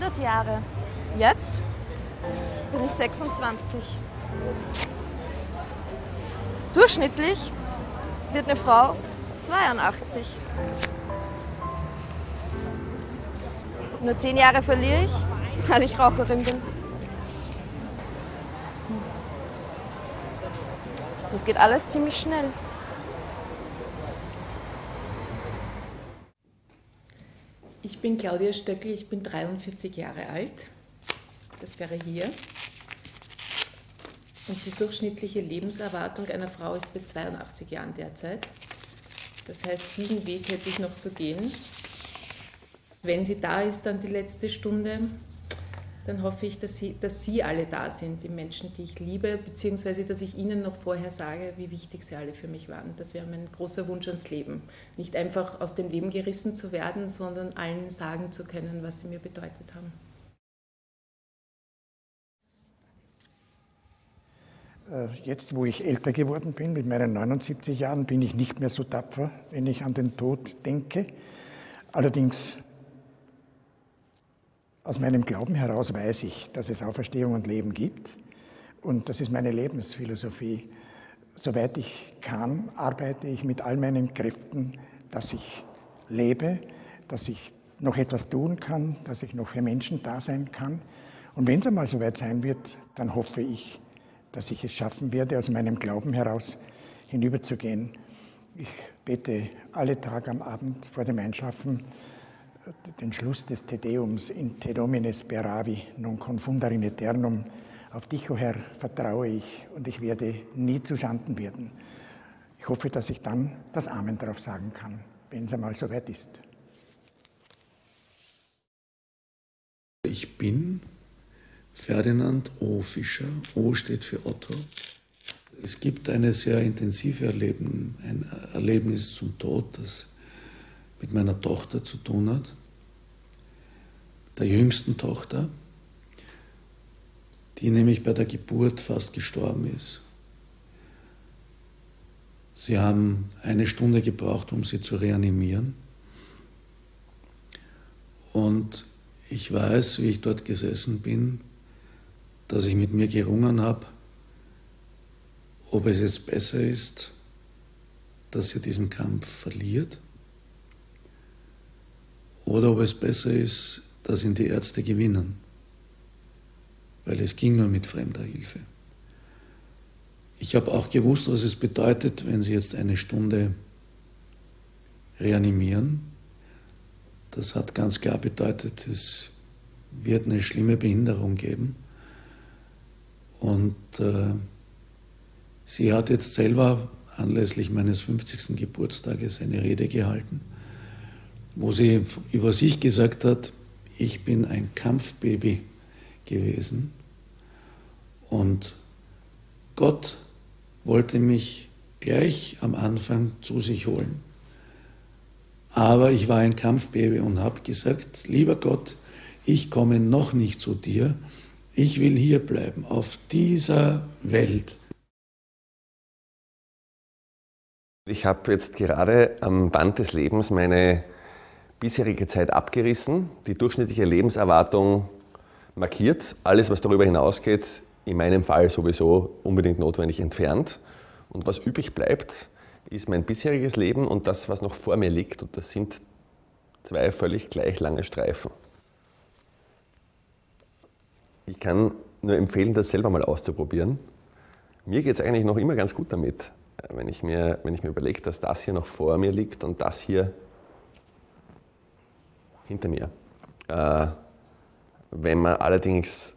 Hundert Jahre. Jetzt bin ich 26. Durchschnittlich wird eine Frau 82. Nur zehn Jahre verliere ich, weil ich Raucherin bin. Das geht alles ziemlich schnell. Bin Claudia Stöckl, ich bin 43 Jahre alt. Das wäre hier. Und die durchschnittliche Lebenserwartung einer Frau ist bei 82 Jahren derzeit. Das heißt, diesen Weg hätte ich noch zu gehen. Wenn sie da ist, dann die letzte Stunde, dann hoffe ich, dass sie, dass sie alle da sind, die Menschen, die ich liebe, beziehungsweise dass ich ihnen noch vorher sage, wie wichtig sie alle für mich waren. Das wäre mein großer Wunsch ans Leben. Nicht einfach aus dem Leben gerissen zu werden, sondern allen sagen zu können, was sie mir bedeutet haben. Äh, jetzt, wo ich älter geworden bin, mit meinen 79 Jahren, bin ich nicht mehr so tapfer, wenn ich an den Tod denke. Allerdings aus meinem Glauben heraus weiß ich, dass es Auferstehung und Leben gibt. Und das ist meine Lebensphilosophie. Soweit ich kann, arbeite ich mit all meinen Kräften, dass ich lebe, dass ich noch etwas tun kann, dass ich noch für Menschen da sein kann. Und wenn es einmal soweit sein wird, dann hoffe ich, dass ich es schaffen werde, aus meinem Glauben heraus hinüberzugehen. Ich bete alle Tage am Abend vor dem Einschlafen den Schluss des Te Deums in Te Domine speravi, non confundere in eternum. Auf dich, o oh Herr, vertraue ich und ich werde nie zu Schanden werden. Ich hoffe, dass ich dann das Amen darauf sagen kann, wenn es einmal soweit ist. Ich bin Ferdinand O. Fischer. O steht für Otto. Es gibt eine sehr intensive Erleben, ein Erlebnis zum Tod, das mit meiner Tochter zu tun hat, der jüngsten Tochter, die nämlich bei der Geburt fast gestorben ist. Sie haben eine Stunde gebraucht, um sie zu reanimieren. Und ich weiß, wie ich dort gesessen bin, dass ich mit mir gerungen habe, ob es jetzt besser ist, dass sie diesen Kampf verliert oder ob es besser ist, dass ihn die Ärzte gewinnen, weil es ging nur mit fremder Hilfe. Ich habe auch gewusst, was es bedeutet, wenn Sie jetzt eine Stunde reanimieren. Das hat ganz klar bedeutet, es wird eine schlimme Behinderung geben. Und äh, sie hat jetzt selber anlässlich meines 50. Geburtstages eine Rede gehalten wo sie über sich gesagt hat, ich bin ein Kampfbaby gewesen und Gott wollte mich gleich am Anfang zu sich holen. Aber ich war ein Kampfbaby und habe gesagt, lieber Gott, ich komme noch nicht zu dir, ich will hier bleiben, auf dieser Welt. Ich habe jetzt gerade am Band des Lebens meine bisherige Zeit abgerissen, die durchschnittliche Lebenserwartung markiert, alles, was darüber hinausgeht, in meinem Fall sowieso unbedingt notwendig entfernt. Und was übrig bleibt, ist mein bisheriges Leben und das, was noch vor mir liegt. Und das sind zwei völlig gleich lange Streifen. Ich kann nur empfehlen, das selber mal auszuprobieren. Mir geht es eigentlich noch immer ganz gut damit, wenn ich mir, mir überlege, dass das hier noch vor mir liegt und das hier hinter mir. Äh, wenn man allerdings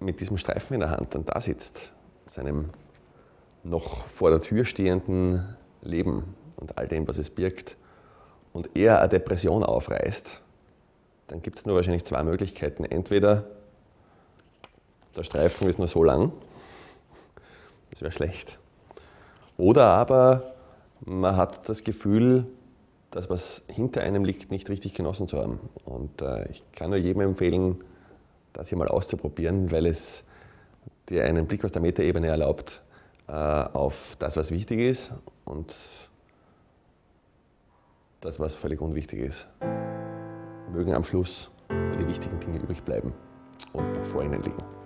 mit diesem Streifen in der Hand dann da sitzt, seinem noch vor der Tür stehenden Leben und all dem, was es birgt, und eher eine Depression aufreißt, dann gibt es nur wahrscheinlich zwei Möglichkeiten. Entweder der Streifen ist nur so lang, das wäre schlecht. Oder aber man hat das Gefühl, das, was hinter einem liegt, nicht richtig genossen zu haben. Und äh, ich kann nur jedem empfehlen, das hier mal auszuprobieren, weil es dir einen Blick aus der Metaebene erlaubt äh, auf das, was wichtig ist und das, was völlig unwichtig ist. Mögen am Schluss die wichtigen Dinge übrig bleiben und noch vor ihnen liegen.